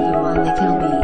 the one they Little me.